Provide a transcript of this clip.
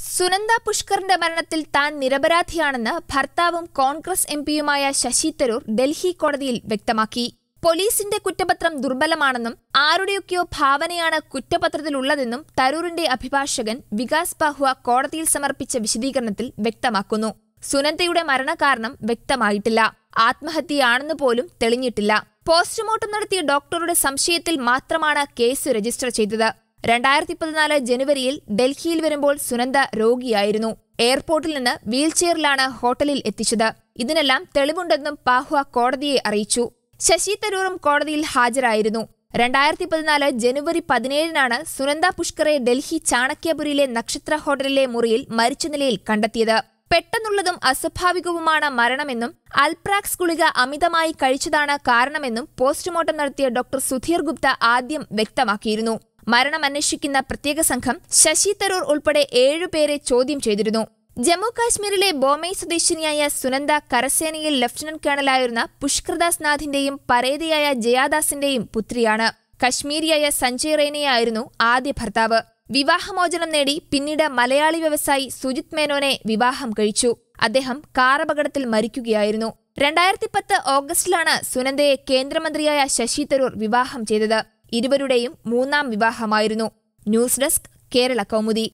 സുനന്ദ പുഷ്കറിന്റെ മരണത്തിൽ താൻ നിരപരാധിയാണെന്ന് ഭർത്താവും കോൺഗ്രസ് എം പിയുമായ ശശി തരൂർ ഡൽഹി കോടതിയിൽ വ്യക്തമാക്കി. പോലീസിന്റെ കുറ്റപത്രം ദുർബലമാണെന്നും ആരുടെയൊക്കെയോ ഭാവനയാണ് കുറ്റപത്രത്തിലുള്ളതെന്നും തരൂറിന്റെ അഭിഭാഷകൻ വികാസ് ബാഹുവ കോടതിയിൽ സമർപ്പിച്ച വിശദീകരണത്തിൽ വ്യക്തമാക്കുന്നു. സുനന്ദയുടെ മരണകാരണം വ്യക്തമായിട്ടില്ല. ആത്മഹത്യയാണെന്ന് പോലും തെളിഞ്ഞിട്ടില്ല. പോസ്റ്റ്മോർട്ടം നടത്തിയ ഡോക്ടറുടെ സംശയത്തിൽ മാത്രമാണ് കേസ് രജിസ്റ്റർ ചെയ്തത്. രണ്ടായിരത്തി പതിനാല് ജനുവരിയിൽ ഡൽഹിയിൽ വരുമ്പോൾ സുനന്ദ രോഗിയായിരുന്നു. എയർപോർട്ടിൽ നിന്ന് വീൽചെയറിലാണ് ഹോട്ടലിൽ എത്തിച്ചത്. ഇതിനെല്ലാം തെളിവുണ്ടെന്നും പാഹ്വ കോടതിയെ അറിയിച്ചു. ശശി തരൂറും കോടതിയിൽ ഹാജരായിരുന്നു. രണ്ടായിരത്തി പതിനാല് ജനുവരി പതിനേഴിനാണ് സുനന്ദ പുഷ്കറെ ഡൽഹി ചാണക്യപുരിയിലെ നക്ഷത്ര ഹോട്ടലിലെ മുറിയിൽ മരിച്ച നിലയിൽ കണ്ടെത്തിയത്. പെട്ടെന്നുള്ളതും അസ്വാഭാവികവുമാണ് മരണമെന്നും അൽപ്രാക്സ് ഗുളിക അമിതമായി കഴിച്ചതാണ് കാരണമെന്നും പോസ്റ്റ്മോർട്ടം നടത്തിയ ഡോക്ടർ സുധീർ ഗുപ്ത ആദ്യം വ്യക്തമാക്കിയിരുന്നു. മരണം അന്വേഷിക്കുന്ന പ്രത്യേക സംഘം ശശി തരൂർ ഉൾപ്പെടെ ഏഴുപേരെ ചോദ്യം ചെയ്തിരുന്നു. ജമ്മു കാശ്മീരിലെ ബോമൈ സ്വദേശിനിയായ സുനന്ദ കരസേനയിൽ ലഫ്റ്റനന്റ് കേണലായിരുന്ന പുഷ്കർദാസ് നാഥിന്റെയും പരേതയായ ജയാദാസിന്റെയും പുത്രിയാണ്. കശ്മീരിയായ സഞ്ജയ് റെയ്നയായിരുന്നു ആദ്യ ഭർത്താവ്. വിവാഹമോചനം നേടി പിന്നീട് മലയാളി വ്യവസായി സുജിത് മേനോനെ വിവാഹം കഴിച്ചു. അദ്ദേഹം കാറപകടത്തിൽ മരിക്കുകയായിരുന്നു. രണ്ടായിരത്തി പത്ത് ഓഗസ്റ്റിലാണ് സുനന്ദയെ കേന്ദ്രമന്ത്രിയായ ശശി തരൂർ വിവാഹം ചെയ്തത്. ഇരുവരുടെയും മൂന്നാം വിവാഹമായിരുന്നു. News desk Kerala Kaumudi.